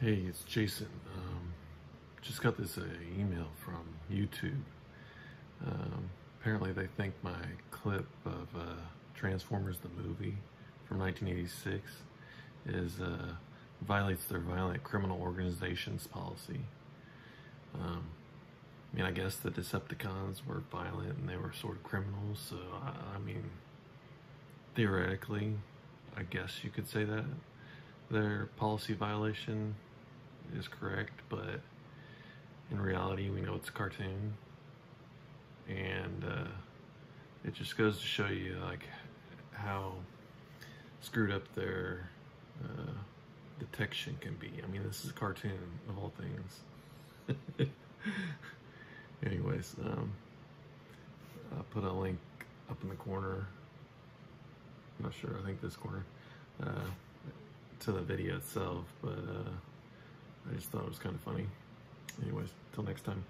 Hey, it's Jason. Um, just got this uh, email from YouTube. Um, apparently, they think my clip of uh, Transformers the movie from 1986 is uh, violates their violent criminal organizations policy. Um, I mean, I guess the Decepticons were violent and they were sort of criminals, so I, I mean, theoretically, I guess you could say that their policy violation is correct, but in reality, we know it's a cartoon, and uh, it just goes to show you like how screwed up their uh, detection can be. I mean, this is a cartoon of all things. Anyways, um, I'll put a link up in the corner. I'm not sure. I think this corner uh, to the video itself, but. Just thought it was kind of funny. Anyways, till next time.